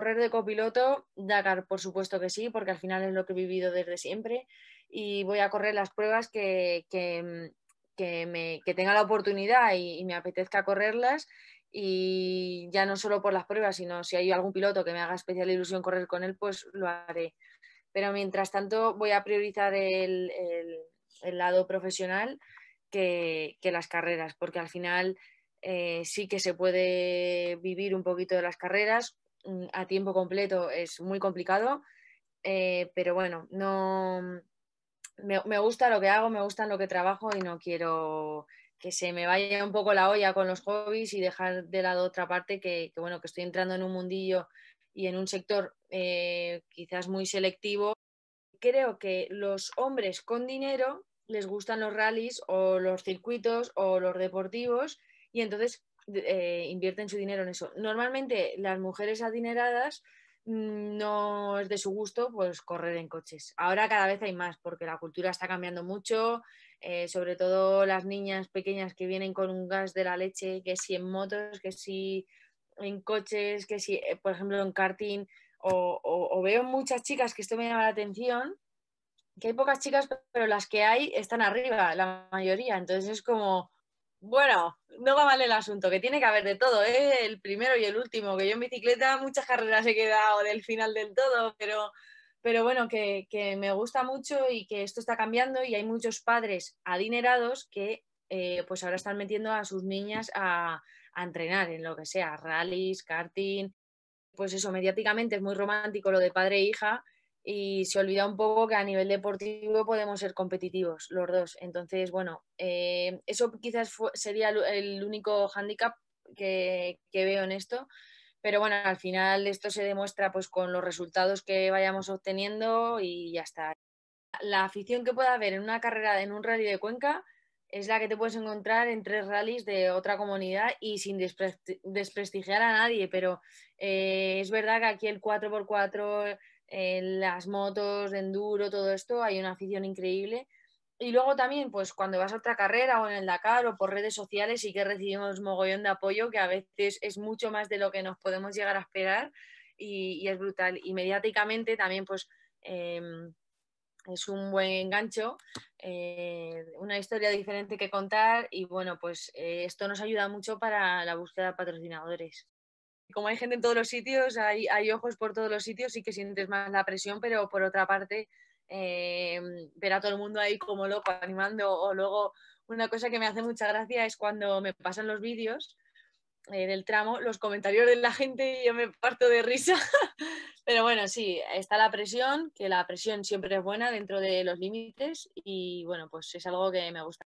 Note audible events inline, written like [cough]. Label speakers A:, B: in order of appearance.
A: correr de copiloto, Dakar por supuesto que sí, porque al final es lo que he vivido desde siempre y voy a correr las pruebas que, que, me, tenga la oportunidad y, me apetezca correrlas y ya no solo por las pruebas, sino si hay algún piloto que me haga especial ilusión correr con él, pues lo haré. Pero mientras tanto voy a priorizar el, lado profesional que, las carreras, porque al final eh, sí que se puede vivir un poquito de las carreras a tiempo completo, es muy complicado, eh, pero bueno, no, me, gusta lo que hago, me gusta lo que trabajo y no quiero que se me vaya un poco la olla con los hobbies y dejar de lado otra parte que, bueno, que estoy entrando en un mundillo y en un sector eh, quizás muy selectivo. Creo que los hombres con dinero les gustan los rallies o los circuitos o los deportivos y entonces eh, invierten su dinero en eso. Normalmente las mujeres adineradas Mm, no es de su gusto pues correr en coches. Ahora cada vez hay más porque la cultura está cambiando mucho, eh, sobre todo las niñas pequeñas que vienen con un gas de la leche, que si en motos, que si en coches, que si, eh, por ejemplo, en karting, o, o veo muchas chicas que esto me llama la atención, que hay pocas chicas, pero las que hay están arriba, la mayoría. Entonces es como, bueno, no va mal el asunto, que tiene que haber de todo, ¿eh? el primero y el último, que yo en bicicleta muchas carreras he quedado del final del todo, pero, pero bueno, que, me gusta mucho y que esto está cambiando y hay muchos padres adinerados que eh, pues ahora están metiendo a sus niñas a, a entrenar en lo que sea, rallies, karting, pues eso, mediáticamente es muy romántico lo de padre e hija, y se olvida un poco que a nivel deportivo podemos ser competitivos los dos. Entonces, bueno, eh, eso quizás sería el único hándicap que, veo en esto. Pero bueno, al final esto se demuestra pues con los resultados que vayamos obteniendo y ya está. La afición que pueda haber en una carrera, en un rally de Cuenca, es la que te puedes encontrar en tres rallies de otra comunidad y sin desprestigiar a nadie, pero eh, es verdad que aquí el 4x4, en las motos de enduro, todo esto, hay una afición increíble. Y luego también, pues cuando vas a otra carrera o en el Dakar o por redes sociales, sí que recibimos mogollón de apoyo, que a veces es mucho más de lo que nos podemos llegar a esperar y, es brutal. Y mediáticamente también, pues em, es un buen gancho, eh, una historia diferente que contar y bueno, pues eh, esto nos ayuda mucho para la búsqueda de patrocinadores como hay gente en todos los sitios, hay, ojos por todos los sitios, sí que sientes más la presión, pero por otra parte, eh, ver a todo el mundo ahí como loco animando. O luego, una cosa que me hace mucha gracia es cuando me pasan los vídeos eh, del tramo, los comentarios de la gente y yo me parto de risa. [laughs] pero bueno, sí, está la presión, que la presión siempre es buena dentro de los límites y bueno, pues es algo que me gusta.